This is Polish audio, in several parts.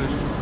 Thank you.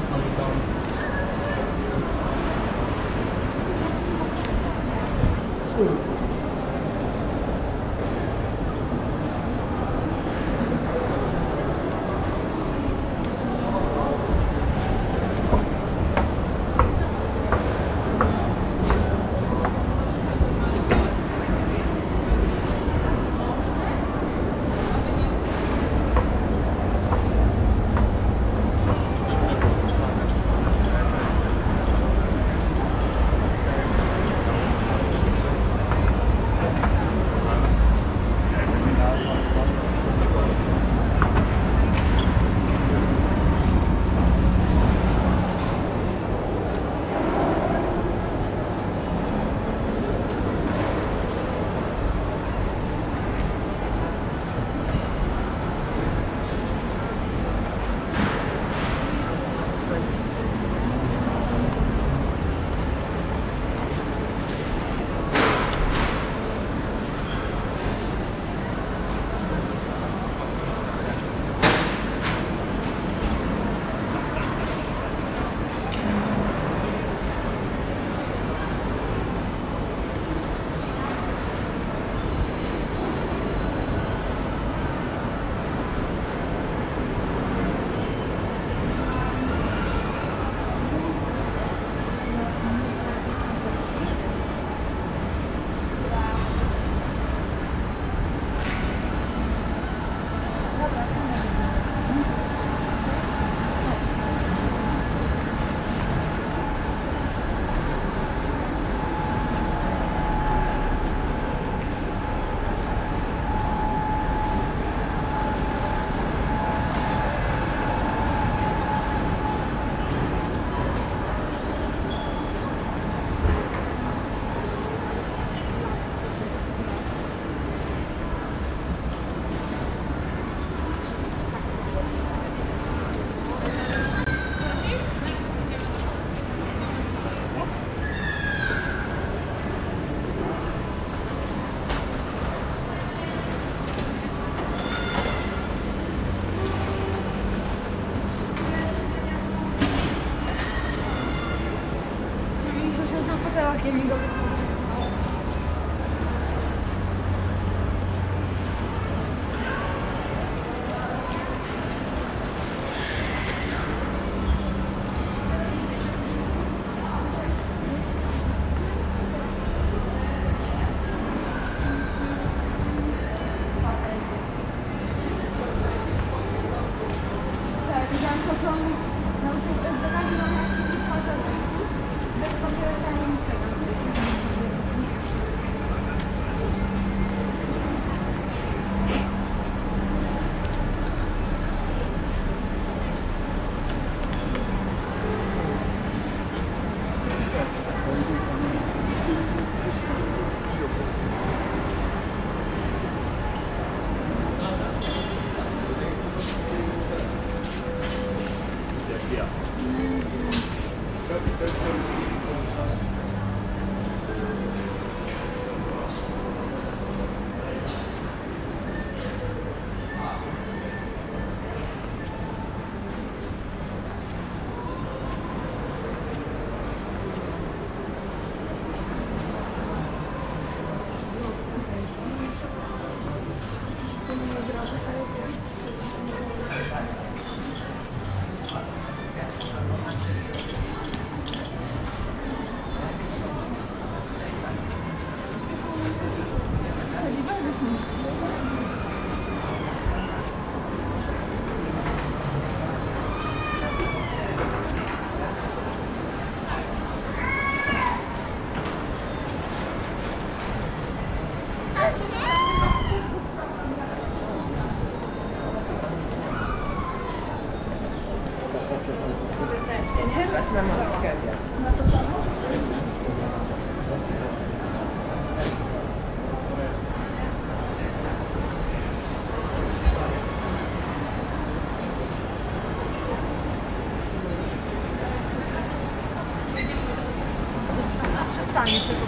give me the 长一次是？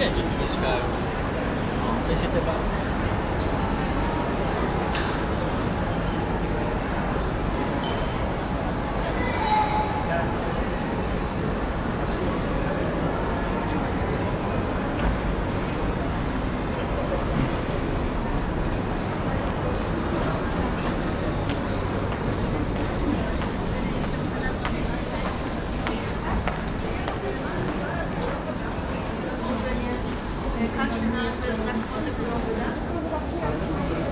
谢谢你们的喜欢谢谢对吧 Każdy na, na kwotę, którą wyda?